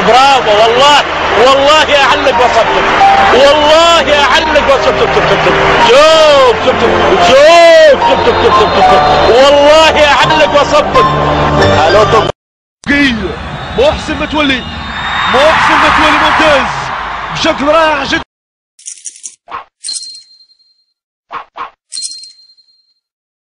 برافو والله والله أعلق وصفتك والله أعلق وصفتك شوف شوف شوف شوف شوف شوف شوف شوف شوف. والله أعلق وصفتك ألو محسن متولي. محسن متولي ممتاز. بشكل رائع جدا.